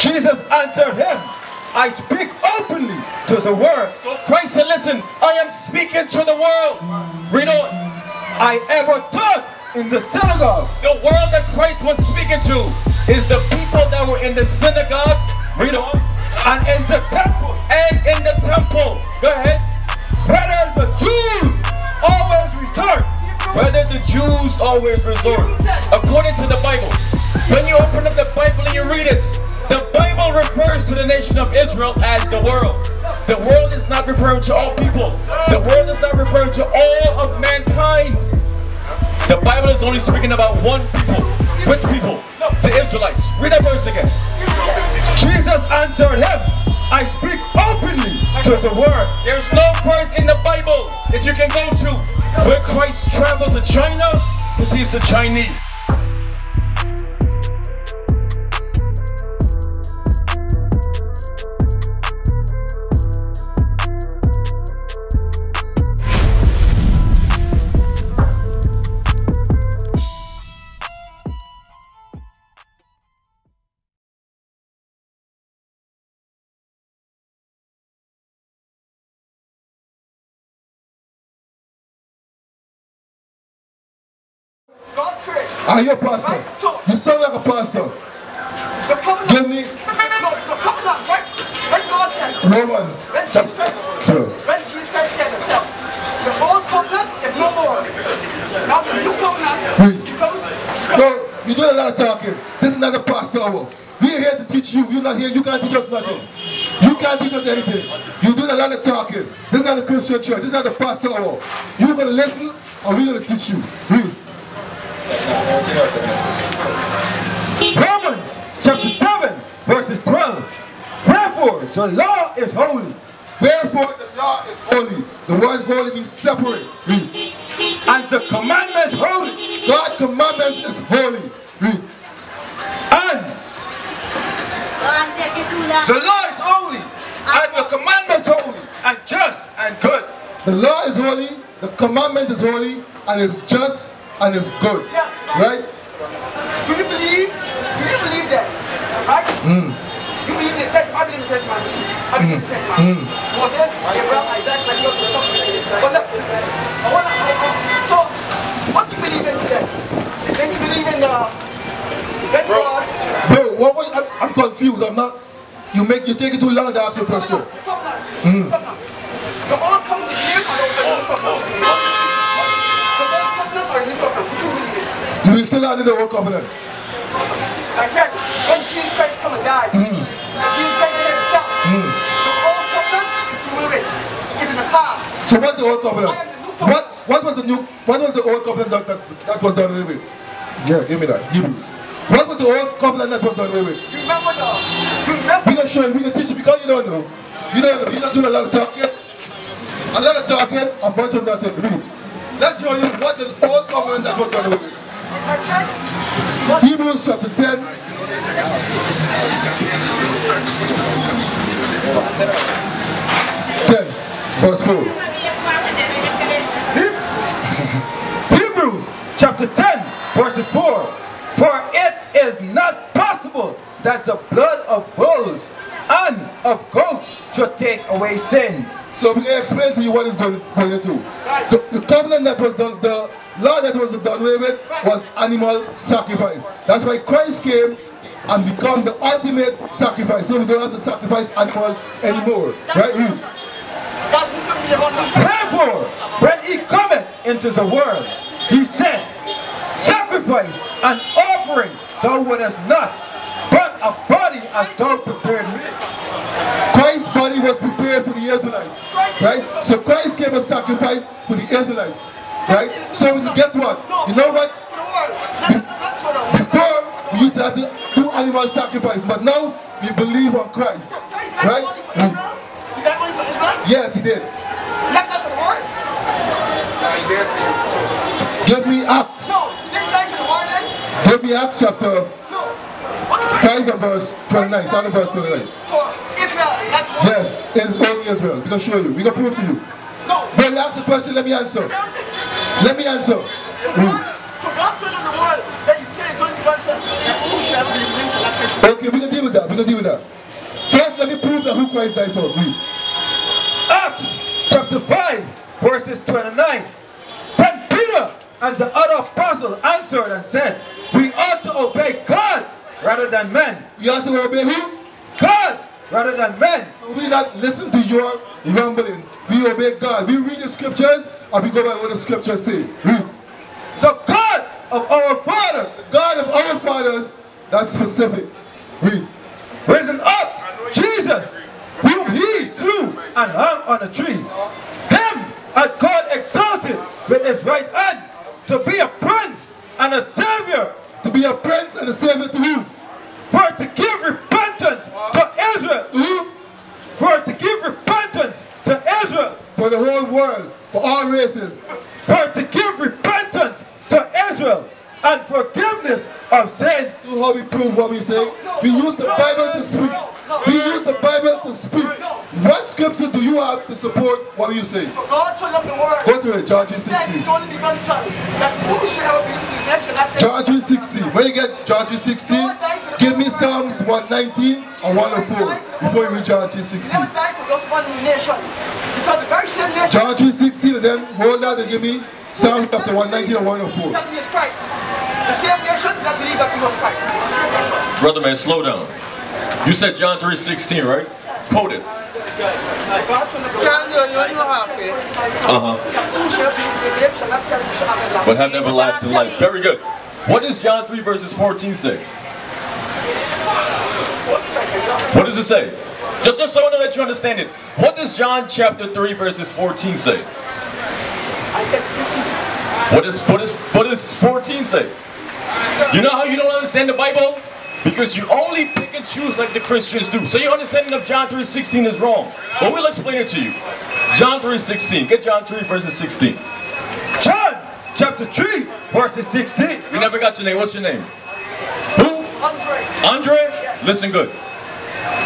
Jesus answered him, I speak openly to the world. So Christ said, listen, I am speaking to the world. Read on. I ever taught in the synagogue. The world that Christ was speaking to is the people that were in the synagogue. Read on. And in the temple. And in the temple. Go ahead. Whether the Jews always resort. Whether the Jews always resort. According to the Bible. When you open up the Bible and you read it, the Bible refers to the nation of Israel as the world. The world is not referring to all people. The world is not referring to all of mankind. The Bible is only speaking about one people. Which people? The Israelites. Read that verse again. Jesus answered him, I speak openly to the world. There's no verse in the Bible that you can go to where Christ traveled to China to teach the Chinese. Ah, Are you a pastor? Right? You sound like a pastor. the covenant. Give me No, the covenant, right? When God said, Romans when Jesus chapter Christ, two. when Jesus Christ said himself, the old covenant is no more. Now the new covenant Read. becomes. No, you're doing a lot of talking. This is not a pastor hour. We're here to teach you. You're not here. You can't teach us nothing. You can't teach us anything. You're doing a lot of talking. This is not a Christian church. This is not a pastor hour. You're going to listen and we're going to teach you. Read. Romans chapter 7, verses 12. Wherefore, the law is holy, Wherefore the law is holy. The word holy means separate. Read. and the commandment holy, God's commandments is holy. Read. and the law is holy, and the commandment holy, and just and good. The law is holy, the commandment is holy, and it's just and it's good. Right? Do you believe? Do you believe that? Right? Mm. You believe the text? I believe the text, man. I believe mm. Mm. the text, man. Moses, Abraham, Isaac, Jacob, But look, I wanna, I, I, so, what do you believe in today? Then you believe in the, when God, Bro, what was I'm, I'm confused. I'm not. You make you take it too long to ask a question. the covenant, covenant. The under the old covenant? In fact, when Jesus Christ come and died, Jesus hmm. Christ said himself, hmm. the old covenant is. It's in the past. So what's the old covenant? What what was the new what was the old covenant that, that, that was done away with? Yeah, give me that. Hebrews. What was the old covenant that was done away with? You remember the, you remember We can show you, we can teach you because you don't know. You don't know. You're not doing a lot of talking. A lot of talking, a bunch of nothing. Read. Let's show you what the old covenant that was done away with. Hebrews chapter 10. 10, verse 4. Hebrews chapter 10, verses 4. For it is not possible that the blood of bulls and of goats should take away sins. So we explain to you what is going, going to do. The, the covenant that was done, the law that was done away with was animal sacrifice. That's why Christ came and become the ultimate sacrifice. So we don't have to sacrifice animals anymore. Right? Read. God who could be the one who Wherefore, when he cometh into the world, he said, Sacrifice and offering thou wouldest not, but a body as thou prepared me. Christ's body was prepared for the Israelites. Right? So Christ gave a sacrifice for the Israelites. Right? So guess what? You know what? Before we used to have to do animal sacrifice, but now we believe on Christ. Right? Yes, he did. Give me Acts. Give me Acts chapter What is 5 and verse 29. Start at verse 29. For Israel, not the world. Yes, it's only Israel. We can show you. We can prove to you. No. When you ask the question, let me answer. Let me answer. The hmm. one, for God so loved the world that he only begotten son, that whosoever believes in him shall not perish. Okay, we can deal with that. We going to deal with that. First, let me prove that who Christ died for. Read. Acts chapter 5, verses 29. Then Peter and the other apostles answered and said, We ought to obey God rather than men. You ought to obey who? God rather than men. So we not listen to your rumbling. We obey God. We read the scriptures and we go by what the scriptures say. Read. The God of our fathers, The God of our fathers, that's specific. Read. risen up Jesus, whom he slew and hung on a tree. Him had God exalted with his right hand to be a prince and a savior, To be a prince and a savior to who? for to give repentance to Israel, To who? for to give repentance to Israel, For the whole world. For all races. for to give repentance to Israel, and forgiveness of sins. So how we prove what we say? We use the Bible to speak. We use the Bible to speak. What scripture do you have to support what you say? For God so loved the world. Go to it, John Then 3.16. his only begotten Son, that whosoever believes in his name shall. John 3.16. Where you get John 3.16? Give me Psalms 119 and 104 before you read John He 3.16. never died for just one nation. Because the very same nation John 3.16 and then hold that and give me Psalm chapter 119 and 104. that he is Christ. The same nation that believe that he was Christ. The same nation. Brother man, slow down. You said John 3.16, right? Quote it. God so loved the world. Can't do it, you don't have it. Uh-huh. That whosoever believes in his name shall not perish, shall have everlasting But have everlasting life. Very good. What does John 3 verses 14 say? What does it say? Just, just so I know that you understand it. What does John chapter 3 verses 14 say? I said 50. What is what is what does 14 say? You know how you don't understand the Bible? Because you only pick and choose like the Christians do. So your understanding of John 3.16 is wrong. But we'll explain it to you. John 3.16. Get John 3 verses 16. John chapter 3, verses 16. We never got your name. What's your name? Who? Andre. Andre? Listen good.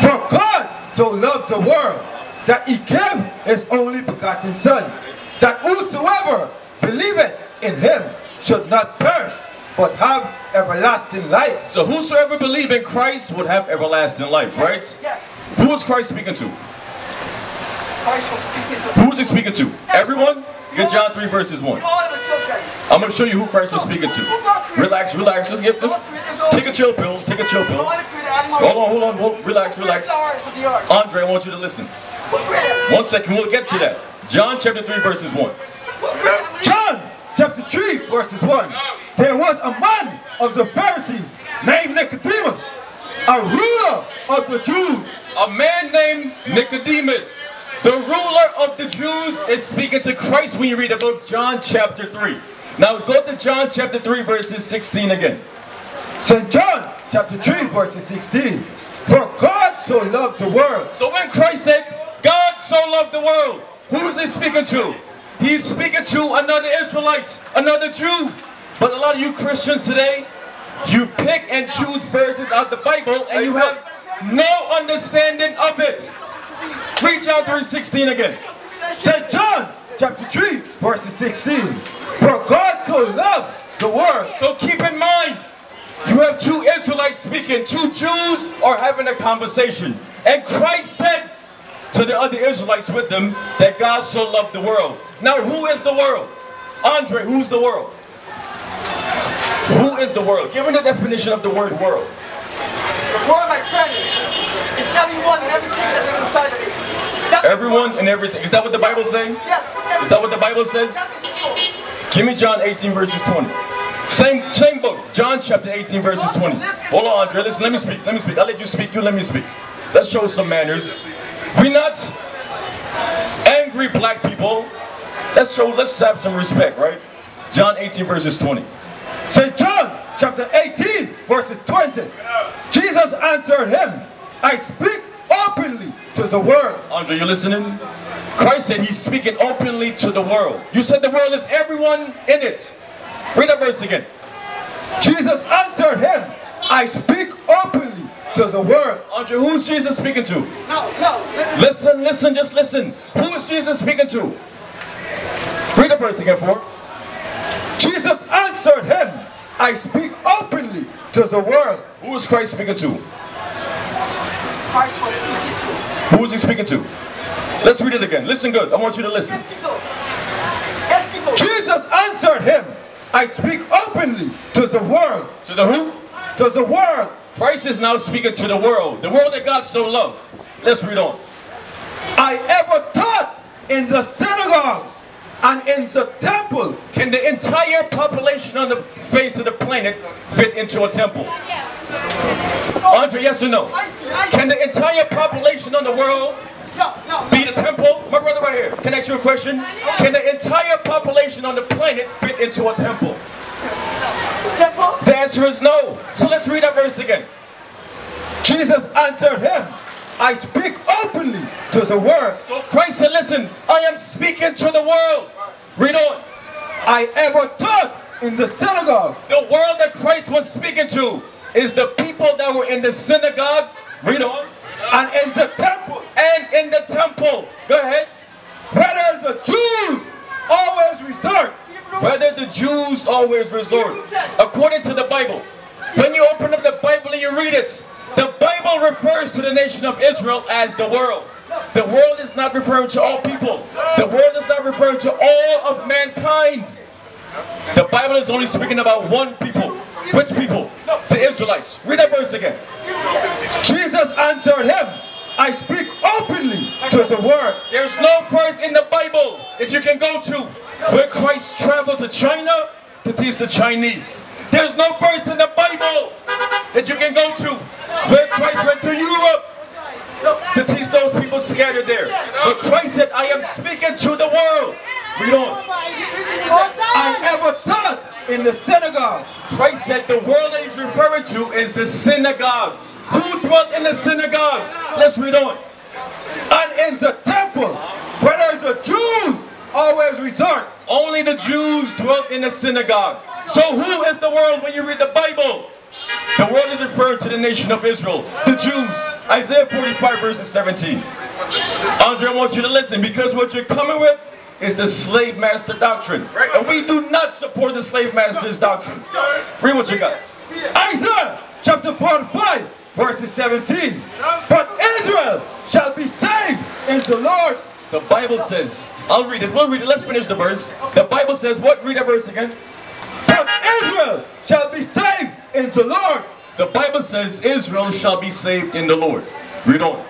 For God so loved the world that he gave his only begotten Son, that whosoever believeth in him should not perish, but have everlasting life. So whosoever believe in Christ would have everlasting life, right? Yes. Who was Christ speaking to? Christ was speaking to Who was he speaking to? Everyone? Get John 3 verses 1. all of children. I'm going to show you who Christ was speaking to. Relax, relax. Let's get this. Take a chill pill. Take a chill pill. Hold on, hold on. Hold, relax, relax. Andre, I want you to listen. One second, we'll get to that. John chapter 3 verses 1. John chapter 3, verses 1. There was a man of the Pharisees named Nicodemus, a ruler of the Jews. A man named Nicodemus, the ruler of the Jews, is speaking to Christ when you read about John chapter 3. Now go to John chapter 3 verses 16 again. St. John chapter 3, verses 16. For God so loved the world. So when Christ said, God so loved the world, who is he speaking to? He's speaking to another Israelite, another Jew. But a lot of you Christians today, you pick and choose verses out the Bible and you have no understanding of it. Read John 3.16 again. St. John chapter 3, verses 16. So loved the world. So keep in mind, you have two Israelites speaking, two Jews are having a conversation. And Christ said to the other Israelites with them that God so loved the world. Now who is the world? Andre, who's the world? Who is the world? Give me the definition of the word world. The world, my friend, is everyone and everything that lives inside of it. Everyone and everything. Is that what the Bible's saying? Yes. Is that what the Bible says? Give me John 18 verses 20. Same same book, John chapter 18 verses 20. Hold on, Andre. Listen, let me speak. Let me speak. I'll let you speak. You let me speak. Let's show some manners. We're not angry black people. Let's show. Let's have some respect, right? John 18 verses 20. St. John chapter 18, verses 20. Jesus answered him, I speak openly to the world. Andre, you listening? Christ said he's speaking openly to the world. You said the world is everyone in it. Read that verse again. Jesus answered him, I speak openly to the world. Andre, who's Jesus speaking to? No, no. Listen, listen, just listen. Who is Jesus speaking to? Read the verse again for. Jesus answered him, I speak openly to the world. Who is Christ speaking to? Christ was speaking to. Who was he speaking to? Let's read it again. Listen good. I want you to listen. Yes, people. Yes, people. Jesus answered him, I speak openly to the world. To the who? To the world. Christ is now speaking to the world. The world that God so loved. Let's read on. I ever taught in the synagogues and in the temple. Can the entire population on the face of the planet fit into a temple? Andre, yes or no? Can the entire population on the world be the temple? My brother right here. Can I ask you a question? Can the entire population on the planet fit into a temple? Temple. The answer is no. So let's read that verse again. Jesus answered him, I speak openly to the world. Christ said, listen, I am speaking to the world. Read on. I ever taught in the synagogue. The world that Christ was speaking to is the people that were in the synagogue. Read on. and in the temple, And in the temple. Go ahead. whether the Jews always resort. Whether the Jews always resort. According to the Bible. When you open up the Bible and you read it, the Bible refers to the nation of Israel as the world. The world is not referring to all people. The world is not referring to all of mankind. The Bible is only speaking about one people. Which people? The Israelites. Read that verse again. Jesus answered him, I speak openly to the world. There's no verse in the Bible that you can go to where Christ traveled to China to teach the Chinese. There's no verse in the Bible that you can go to where Christ went to Europe to teach those people scattered there. But Christ said, I am speaking to the world. Read on. I ever taught in the synagogue. Christ said the world that he's referring to is the synagogue. Who dwelt in the synagogue? Let's read on. and in the temple, whether the Jews always resort. Only the Jews dwelt in the synagogue. So who is the world when you read the Bible? The world is referred to the nation of Israel, the Jews. Isaiah 45 verses 17. Andre, I want you to listen because what you're coming with is the slave master doctrine. And we do not support the slave master's doctrine. Read what you got. Isaiah chapter 45, verses 17. But Israel shall be saved in the Lord. The Bible says, I'll read it. We'll read it. Let's finish the verse. The Bible says, what? Read that verse again. Israel shall be saved in the Lord The Bible says, Israel shall be saved in the Lord. Read on.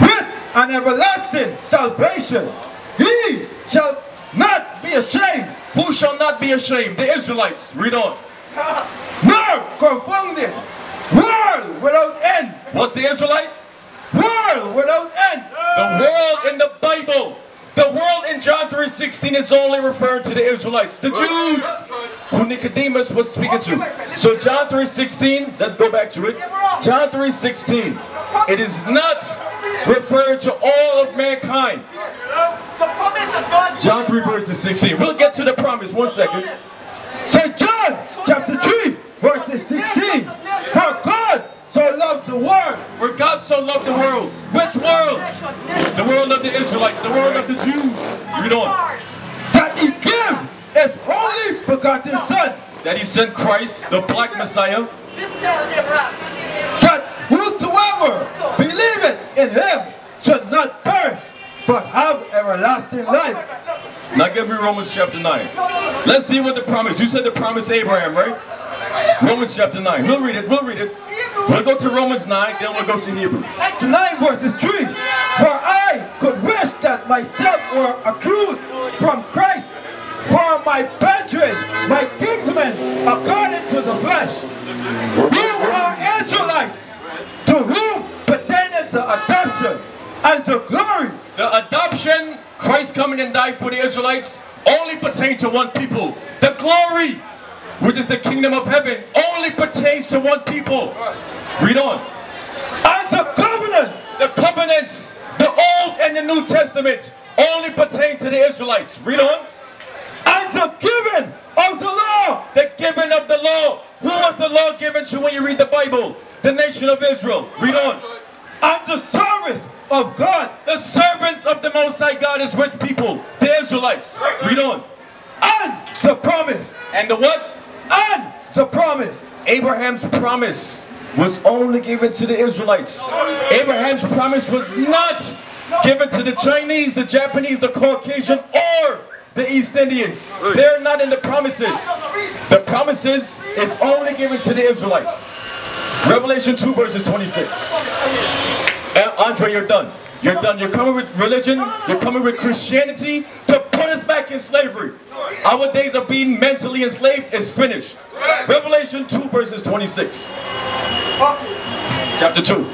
with an everlasting salvation. He shall not be ashamed, Who shall not be ashamed? The Israelites. Read on. nor confounded. World without end. What's the Israelite? World without end. The world in the Bible. The world in John 3.16 is only referring to the Israelites, the Jews, who Nicodemus was speaking to. So John 3.16, let's go back to it. John 3.16, it is not referring to all of mankind. John 3 verses 16. We'll get to the promise, one second. St. John chapter 3, verses 16. For God so loved the world For God so loved the world. Which world? World of the Israelites, the world of the Jews. Read on. that he gave his only begotten Son, That he sent Christ, the black Messiah, that whosoever believeth in him should not perish, but have everlasting life. Now give me Romans chapter 9. Let's deal with the promise. You said the promise Abraham, right? Romans chapter 9. We'll read it. We'll read it. We'll go to Romans 9, then we'll go to Hebrew. 9 verses 3. For I could wish that myself were accused from Christ for my brethren, my kinsmen, according to the flesh. You are Israelites, to whom pertaineth the adoption and the glory The adoption, Christ coming and died for the Israelites, only pertain to one people. The glory, which is the kingdom of heaven, only pertains to one people. Read on. and the covenant The covenants, the Old and the New Testament, only pertain to the Israelites. Read on. and the giving of the law The giving of the law. Who was the law given to when you read the Bible? The nation of Israel. Read on. and the service of God The servants of the Most High God is which people? The Israelites. Read on. and the promise And the what? and the promise Abraham's promise. Was only given to the Israelites. Abraham's promise was not given to the Chinese, the Japanese, the Caucasian, or the East Indians. They're not in the promises. The promises is only given to the Israelites. Revelation 2 verses 26. And Andre, you're done. You're done. You're coming with religion. You're coming with Christianity to put us back in slavery. Our days of being mentally enslaved is finished. Revelation 2 verses 26. Chapter 2. You're 22.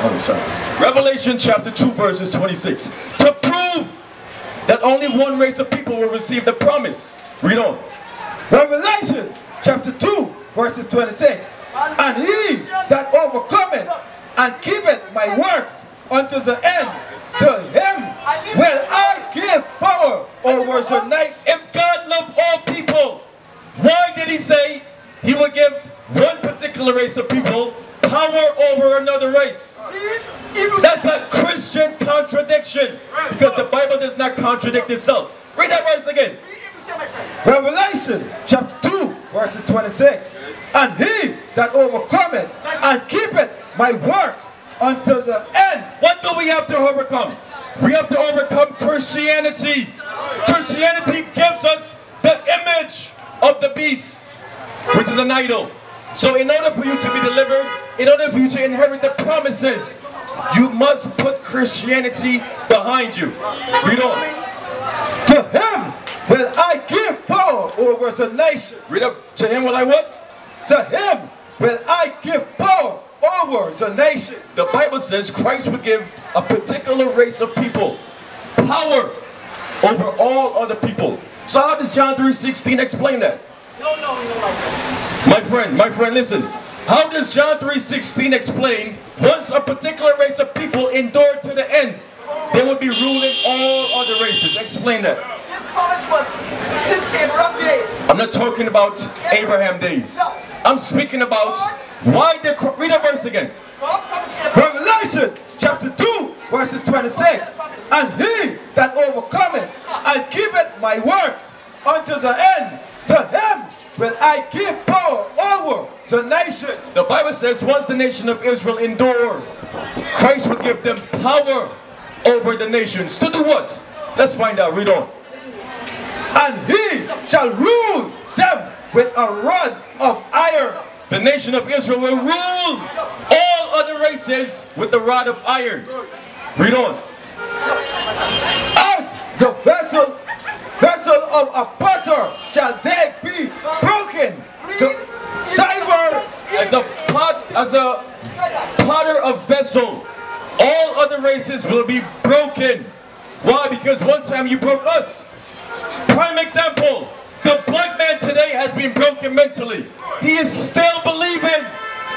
Oh, sorry. Revelation chapter 2 verses 26. To prove that only one race of people will receive the promise. Read on. Revelation chapter 2 verses 26. And he that overcometh and keepeth my works unto the end, to him will I give power over the night. If God loved all people, why did he say he would give one particular race of people power over another race? That's a Christian contradiction because the Bible does not contradict itself. Read that verse again. Revelation chapter 2 verses 26. And he that overcometh and keepeth my works unto the end. What do we have to overcome? We have to overcome Christianity. Christianity gives us the image of the beast, which is an idol. So in order for you to be delivered, in order for you to inherit the promises, you must put Christianity behind you. Read on. To him will I give power over the nation. Read up. To him will I what? To him will I give power over the nation. The Bible says Christ would give a particular race of people power over all other people. So how does John 3.16 explain that? No, no. My friend, my friend, listen. How does John 3.16 explain once a particular race of people endured to the end, they would be ruling all other races? Explain that. This promise was since Abraham days. I'm not talking about Abraham days. I'm speaking about why the... Read the verse again. God promised Abraham. Revelation chapter 2 verses 26. And he that overcometh and keepeth my works unto the end, to him will I give power over the nation. The Bible says once the nation of Israel endured, Christ would give them power over the nations. To do what? Let's find out. Read on. And he shall rule them with a rod of iron. The nation of Israel will rule all other races with the rod of iron. Read on. As the vessel, vessel of a potter shall they be as a potter of vessel, all other races will be broken. Why? Because one time you broke us. Prime example, the black man today has been broken mentally. He is still believing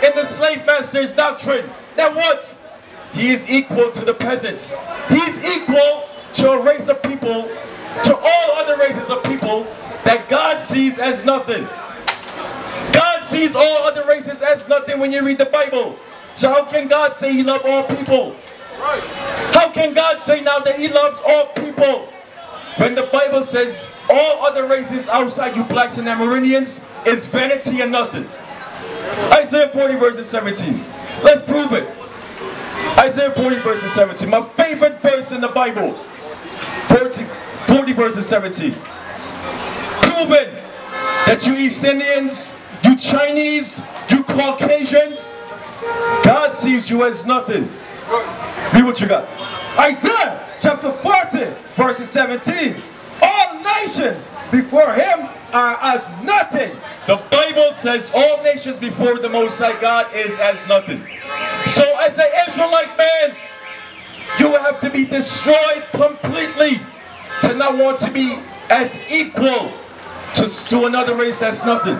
in the slave master's doctrine. That what? He is equal to the peasants. He's equal to a race of people, to all other races of people that God sees as nothing. Sees all other races as nothing when you read the Bible. So how can God say he loves all people? Right. How can God say now that he loves all people? When the Bible says all other races outside you blacks and Amerindians is vanity and nothing. Isaiah 40 verses 17. Let's prove it. Isaiah 40 verses 17. My favorite verse in the Bible. 40, 40 verses 17. Proven that you East Indians, you Chinese, you Caucasians, God sees you as nothing. Read what you got. Isaiah chapter 40 verses 17. All nations before him are as nothing. The Bible says all nations before the Most High God is as nothing. So as an Israelite man, you will have to be destroyed completely to not want to be as equal to, to another race that's nothing.